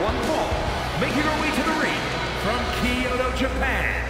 one fall, making her way to the ring from Kyoto, Japan,